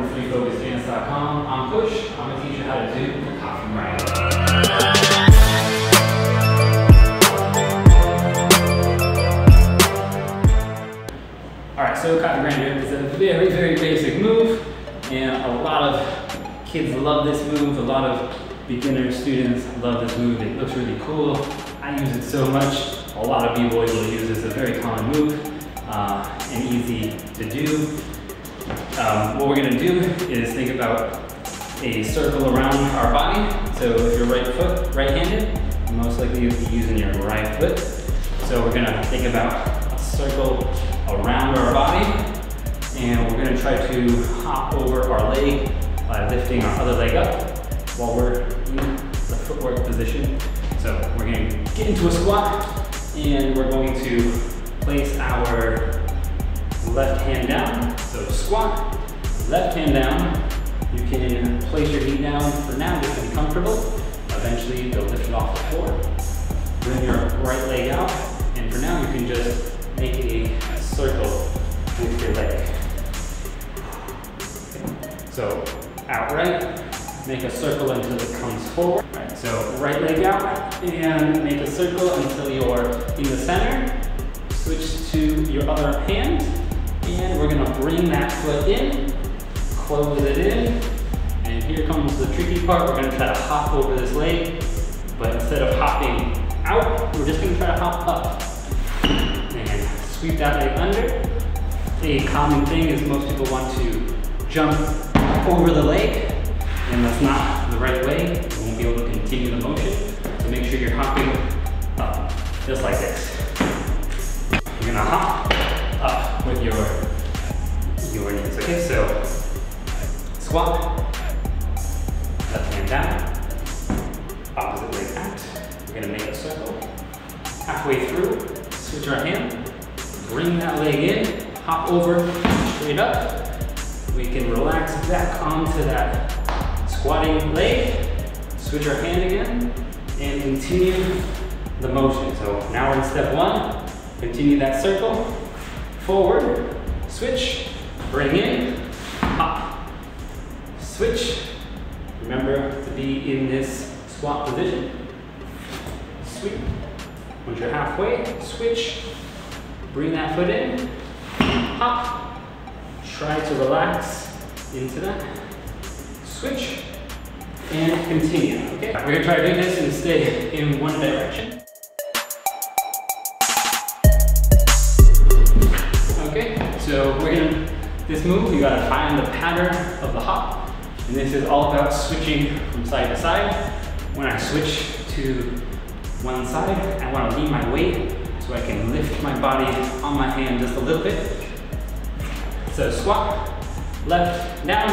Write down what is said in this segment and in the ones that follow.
welcome to freefocusdance.com. I'm Push. I'm going to teach you how to do grind. Alright, so grinder is a very, very basic move, and a lot of kids love this move. A lot of beginner students love this move. It looks really cool. I use it so much. A lot of b-boys will use this. It's a very common move uh, and easy to do. Um, what we're gonna do is think about a circle around our body. So if you're right foot, right-handed, most likely you'll be using your right foot. So we're gonna think about a circle around our body, and we're gonna try to hop over our leg by lifting our other leg up while we're in the footwork position. So we're gonna get into a squat, and we're going to place our left hand down. So squat, left hand down. You can place your knee down for now to be comfortable. Eventually you'll lift it off the floor. Bring your right leg out. And for now you can just make a circle with your leg. So outright, make a circle until it comes forward. Right, so right leg out and make a circle until you're in the center. Switch to your other hand bring that foot in, close it in, and here comes the tricky part. We're gonna try to hop over this leg, but instead of hopping out, we're just gonna try to hop up. And sweep that leg under. A common thing is most people want to jump over the leg, and that's not the right way. You won't be able to continue the motion. So make sure you're hopping up, just like this. You're gonna hop up with your, knees. Okay, so squat, left hand down, opposite leg out. We're gonna make a circle. Halfway through, switch our hand, bring that leg in, hop over, straight up. We can relax back onto that squatting leg, switch our hand again, and continue the motion. So now we're in step one, continue that circle, forward, switch, bring in, hop, switch. Remember to be in this squat position. Sweep. Once you're halfway, switch, bring that foot in, hop, try to relax into that, switch, and continue, okay? We're gonna try to do this and stay in one direction. This move, you gotta find the pattern of the hop. And this is all about switching from side to side. When I switch to one side, I wanna lean my weight so I can lift my body on my hand just a little bit. So squat, left down,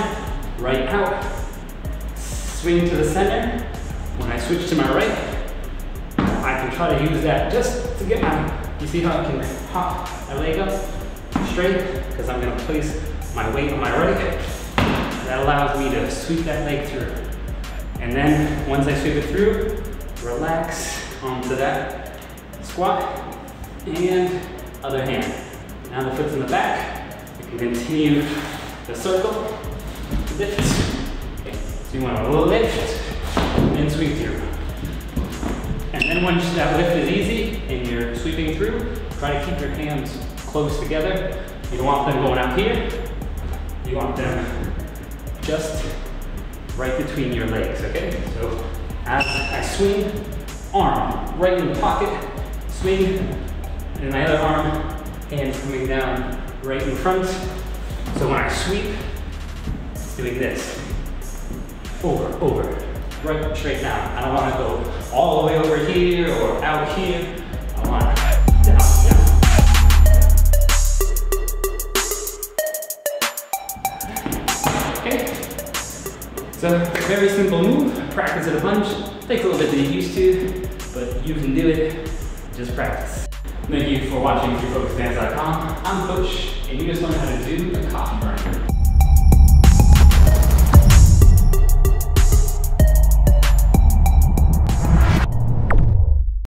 right out, swing to the center. When I switch to my right, I can try to use that just to get my, you see how I can hop my leg up? Straight because I'm going to place my weight on my right. hip. That allows me to sweep that leg through. And then once I sweep it through, relax onto that squat and other hand. Now the foot's in the back. You can continue the circle, lift. Okay. So you want to lift and sweep through. And then once that lift is easy and you're sweeping through, try to keep your hands close together. You don't want them going out here. You want them just right between your legs, okay? So as I swing, arm right in the pocket, swing, and my other arm, hand coming down right in front. So when I sweep, doing this. Over, over, right straight down. I don't want to go all the way over here or out here. So very simple move, practice it a bunch. Takes a little bit to get used to, but you can do it, just practice. Thank you for watching FreeFocusDance.com. I'm Coach, and you just learned how to do a coffee.